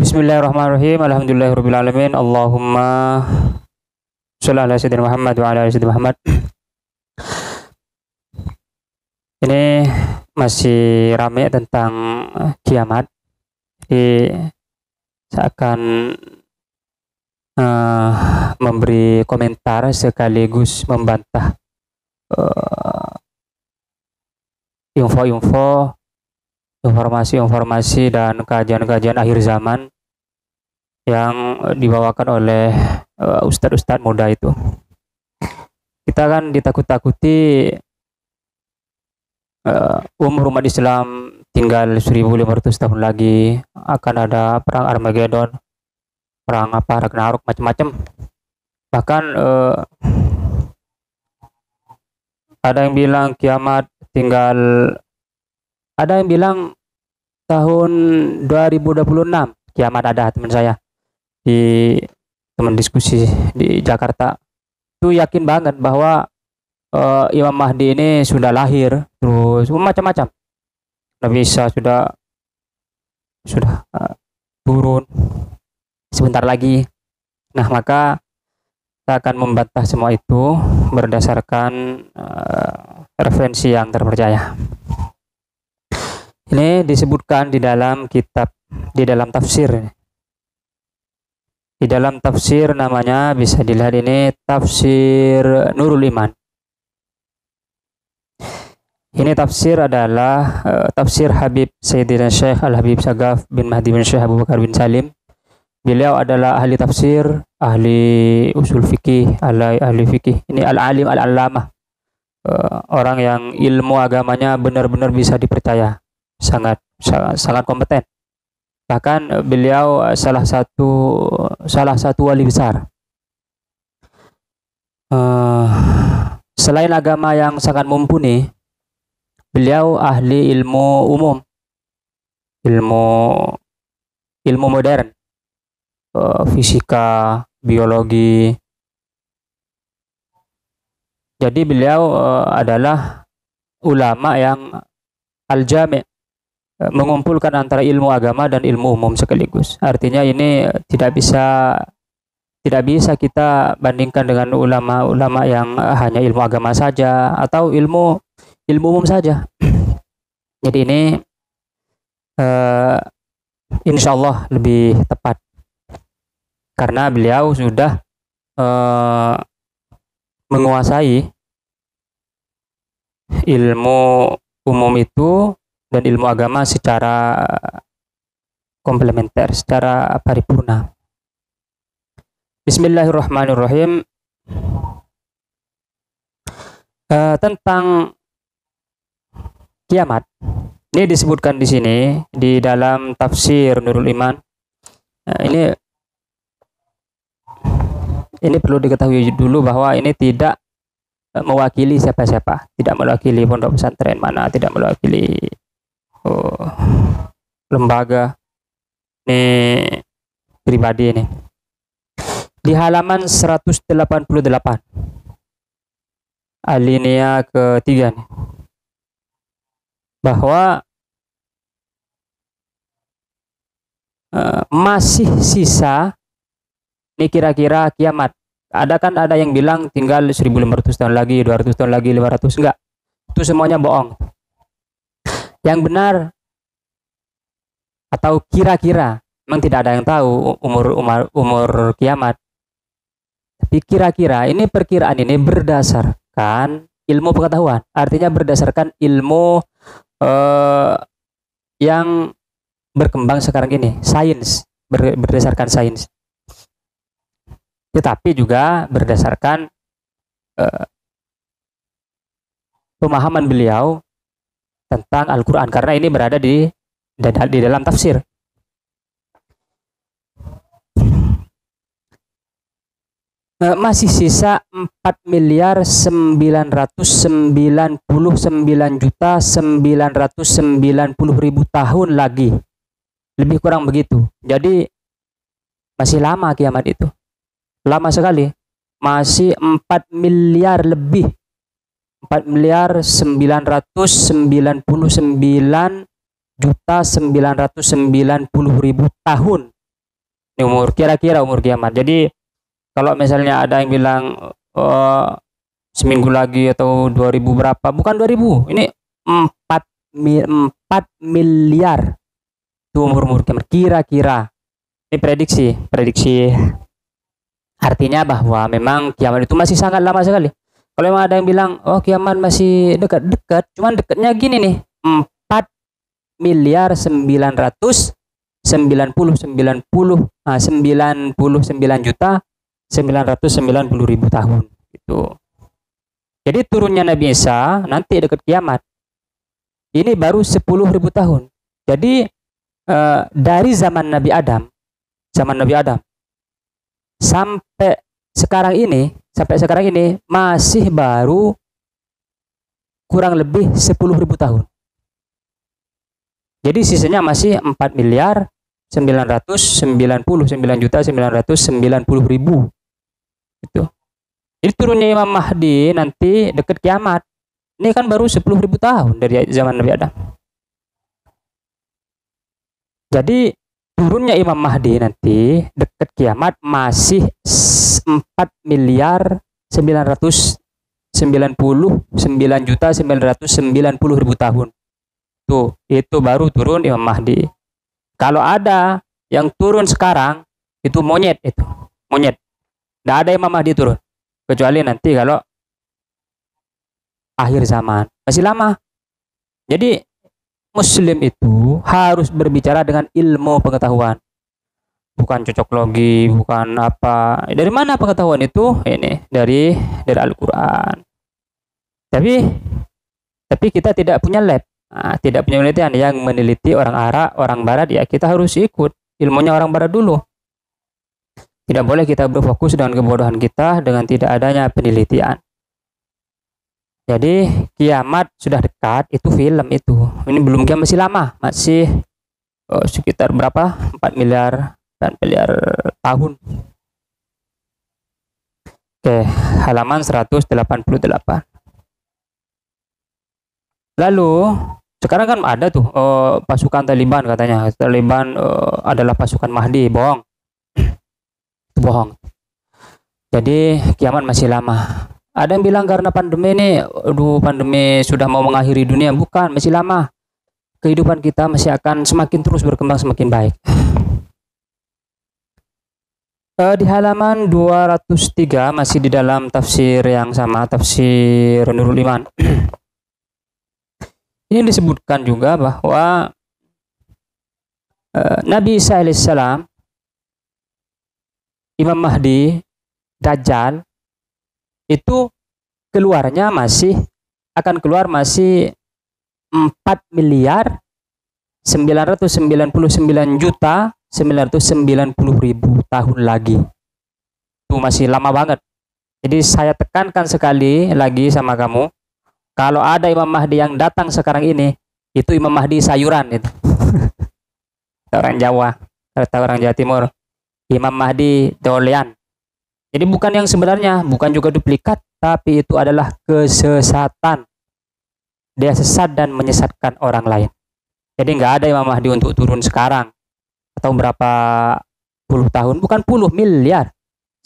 Bismillahirrahmanirrahim. Alhamdulillahirrahmanirrahim. Allahumma sholli ala sayyidina Muhammad wa ala sayyidina Muhammad. Ini masih rame tentang kiamat. Jadi saya akan uh, memberi komentar sekaligus membantah uh, info-info informasi-informasi dan kajian-kajian akhir zaman yang dibawakan oleh uh, ustadz-ustadz muda itu. Kita kan ditakut-takuti uh, umur umat Islam tinggal 1500 tahun lagi akan ada perang Armageddon, perang apa Ragnarok macam-macam. Bahkan uh, ada yang bilang kiamat tinggal ada yang bilang tahun 2026 kiamat ada teman saya. Di teman diskusi di Jakarta. Itu yakin banget bahwa uh, Imam Mahdi ini sudah lahir terus macam-macam. Nabi Isa sudah sudah uh, turun. Sebentar lagi. Nah maka kita akan membantah semua itu berdasarkan uh, referensi yang terpercaya ini disebutkan di dalam kitab, di dalam tafsir. Di dalam tafsir namanya bisa dilihat ini tafsir Nurul Iman. Ini tafsir adalah uh, tafsir Habib Sayyidina Syekh Al-Habib Sagaf bin Mahdi bin Syekh Abu Bakar bin Salim. Beliau adalah ahli tafsir, ahli usul fikih, ahli, ahli fikih. Ini al-alim al-allamah. Uh, orang yang ilmu agamanya benar-benar bisa dipercaya sangat sangat, sangat kompeten. Bahkan beliau eh, salah satu salah satu wali besar. Uh, selain agama yang sangat mumpuni, beliau ahli ilmu umum, ilmu ilmu modern, uh, fisika, biologi. Jadi beliau uh, adalah ulama yang al-jami' mengumpulkan antara ilmu agama dan ilmu umum sekaligus. Artinya ini eh, tidak bisa tidak bisa kita bandingkan dengan ulama-ulama yang eh, hanya ilmu agama saja atau ilmu ilmu umum saja. Jadi ini uh, insya Allah lebih tepat karena beliau sudah uh, menguasai ilmu umum itu dan ilmu agama secara komplementer, secara paripurna. Bismillahirrahmanirrahim. Uh, tentang kiamat. Ini disebutkan di sini di dalam tafsir Nurul Iman. Uh, ini ini perlu diketahui dulu bahwa ini tidak mewakili siapa-siapa, tidak mewakili pondok pesantren mana, tidak mewakili oh, lembaga ini pribadi ini. Di halaman 188 alinea ketiga nih. Bahwa uh, masih sisa ini kira-kira kiamat. Ada kan ada yang bilang tinggal 1500 tahun lagi 200 tahun lagi 500 enggak. Itu semuanya bohong yang benar atau kira-kira. Memang tidak ada yang tahu umur umur umur kiamat. Tapi kira-kira ini perkiraan ini berdasarkan ilmu pengetahuan. Artinya berdasarkan ilmu uh, yang berkembang sekarang ini. Sains. Ber, berdasarkan sains. Tetapi juga berdasarkan uh, pemahaman beliau tentang Al-Quran karena ini berada di di dalam tafsir. Eh, masih sisa 4 miliar 999 juta 990 ribu tahun lagi. Lebih kurang begitu. Jadi masih lama kiamat itu. Lama sekali. Masih 4 miliar lebih 4 miliar 999 juta 990 ribu tahun. Umur kira-kira umur kiamat. Jadi kalau misalnya ada yang bilang oh, seminggu lagi atau 2000 berapa bukan 2000 ini 4 4 miliar. Itu umur umur kiamat. Kira-kira. Ini prediksi prediksi. Artinya bahwa memang kiamat itu masih sangat lama sekali kalau memang ada yang bilang oh kiamat masih dekat-dekat cuman dekatnya gini nih 4 miliar 900 90 90 ah, 99 juta 990 ribu tahun gitu. Jadi turunnya Nabi Isa nanti dekat kiamat. Ini baru 10 ribu tahun. Jadi eh, dari zaman Nabi Adam, zaman Nabi Adam sampai sekarang ini, sampai sekarang ini masih baru kurang lebih 10 ribu tahun. Jadi sisanya masih 4 miliar 999 juta 990 ribu. Itu. Jadi turunnya Imam Mahdi nanti dekat kiamat. Ini kan baru 10 ribu tahun dari zaman Nabi Adam. Jadi turunnya Imam Mahdi nanti dekat kiamat masih 4 miliar 999 juta 990 ribu tahun. Tuh, itu baru turun Imam Mahdi. Kalau ada yang turun sekarang, itu monyet itu. Monyet. Tidak ada Imam Mahdi turun. Kecuali nanti kalau akhir zaman. Masih lama. Jadi Muslim itu harus berbicara dengan ilmu pengetahuan. Bukan cocok logi, bukan apa. Dari mana pengetahuan itu? Ini dari dari Al-Qur'an. Tapi tapi kita tidak punya lab. Nah, tidak punya penelitian yang meneliti orang Arab, orang Barat, ya kita harus ikut ilmunya orang Barat dulu. Tidak boleh kita berfokus dengan kebodohan kita dengan tidak adanya penelitian. Jadi kiamat sudah dekat, itu film itu. Ini belum kiamat masih lama, masih oh, sekitar berapa? 4 miliar miliar tahun. Oke, halaman 188. Lalu sekarang kan ada tuh uh, pasukan Taliban katanya. Taliban uh, adalah pasukan Mahdi bohong. Bohong. Jadi kiamat masih lama. Ada yang bilang karena pandemi ini aduh pandemi sudah mau mengakhiri dunia. Bukan masih lama. Kehidupan kita masih akan semakin terus berkembang semakin baik uh, di halaman 203 masih di dalam tafsir yang sama tafsir Nurul Iman. Ini disebutkan juga bahwa uh, Nabi Isa alaihissalam, Imam Mahdi, Dajjal itu keluarnya masih akan keluar masih 4 miliar 999 juta 990 ribu tahun lagi. Itu masih lama banget. Jadi saya tekankan sekali lagi sama kamu kalau ada Imam Mahdi yang datang sekarang ini, itu Imam Mahdi sayuran itu. orang Jawa, atau orang Jawa Timur. Imam Mahdi dolean. Jadi bukan yang sebenarnya, bukan juga duplikat, tapi itu adalah kesesatan. Dia sesat dan menyesatkan orang lain. Jadi nggak ada Imam Mahdi untuk turun sekarang atau berapa puluh tahun, bukan puluh miliar.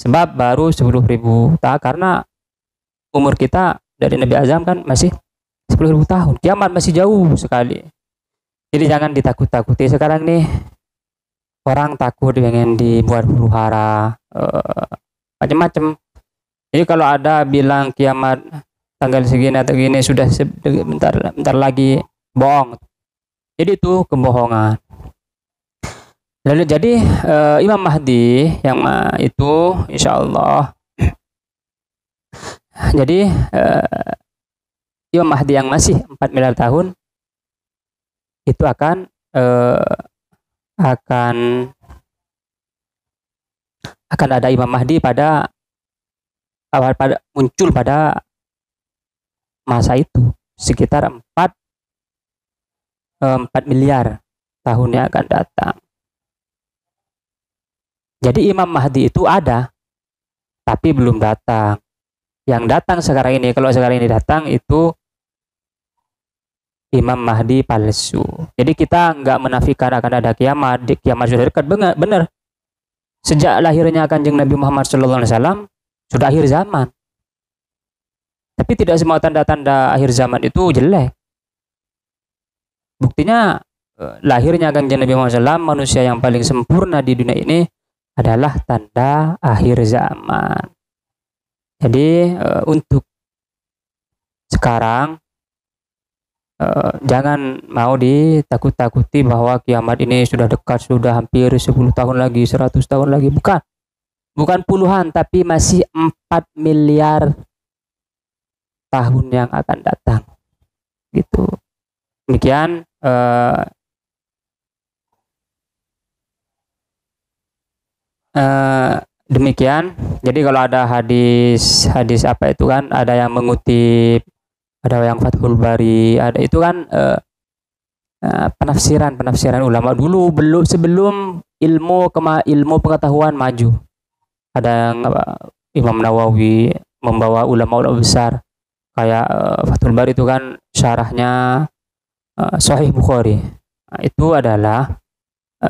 Sebab baru sepuluh ribu tak karena umur kita dari Nabi Azam kan masih 10.000 tahun. Kiamat masih jauh sekali. Jadi jangan ditakut-takuti sekarang nih. Orang takut pengen dibuat huru hara uh, macam-macam. Jadi kalau ada bilang kiamat tanggal segini atau gini sudah bentar bentar lagi bohong. Jadi itu kebohongan. Lalu jadi uh, Imam Mahdi yang itu insya Allah jadi uh, Imam Mahdi yang masih 4 miliar tahun itu akan uh, akan akan ada Imam Mahdi pada awal pada muncul pada masa itu sekitar 4 4 eh, miliar tahun yang akan datang. Jadi Imam Mahdi itu ada tapi belum datang yang datang sekarang ini kalau sekarang ini datang itu Imam Mahdi palsu. Jadi kita nggak menafikan akan ada kiamat, kiamat sudah dekat benar, benar. sejak lahirnya kanjeng Nabi Muhammad SAW sudah akhir zaman. Tapi tidak semua tanda-tanda akhir zaman itu jelek. Buktinya eh, lahirnya kanjeng Nabi Muhammad SAW manusia yang paling sempurna di dunia ini adalah tanda akhir zaman. Jadi uh, untuk sekarang uh, jangan mau ditakut-takuti bahwa kiamat ini sudah dekat, sudah hampir 10 tahun lagi, 100 tahun lagi. Bukan. Bukan puluhan, tapi masih 4 miliar tahun yang akan datang. Gitu. Demikian uh, uh, demikian. Jadi kalau ada hadis hadis apa itu kan ada yang mengutip, ada yang Fathul Bari, ada itu kan uh, uh, penafsiran penafsiran ulama dulu belum sebelum ilmu kema ilmu pengetahuan maju. Ada yang apa, Imam Nawawi membawa ulama-ulama besar kayak uh, Fathul Bari itu kan syarahnya uh, Sahih Bukhari. Nah, itu adalah Eh,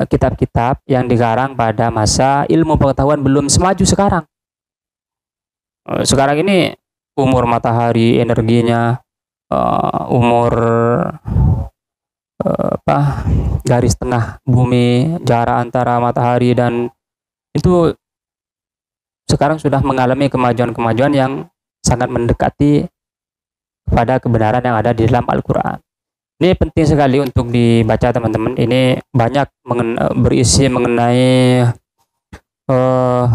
kitab-kitab yang dikarang pada masa ilmu pengetahuan belum semaju sekarang. Eh, sekarang ini umur matahari, energinya, uh, umur apa garis tengah bumi, jarak antara matahari dan itu sekarang sudah mengalami kemajuan-kemajuan yang sangat mendekati pada kebenaran yang ada di dalam Al-Quran. Ini penting sekali untuk dibaca teman-teman. Ini banyak mengen berisi mengenai uh,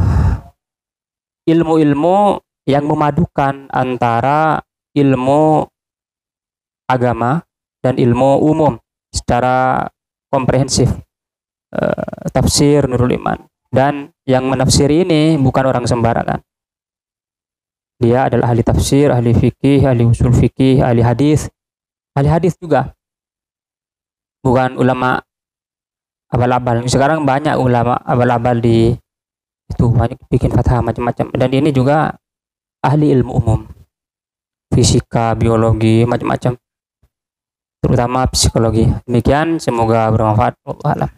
ilmu-ilmu yang memadukan antara ilmu agama dan ilmu umum secara komprehensif. Uh, tafsir Nurul Iman dan yang menafsiri ini bukan orang sembarangan. Dia adalah ahli tafsir, ahli fikih, ahli usul fikih, ahli hadis, ahli hadis juga. Bukan ulama abal-abal. Sekarang banyak ulama abal-abal di itu banyak bikin fathah macam-macam. Dan ini juga ahli ilmu umum. Fisika biologi macam-macam. Terutama psikologi. Demikian semoga bermanfaat. Allah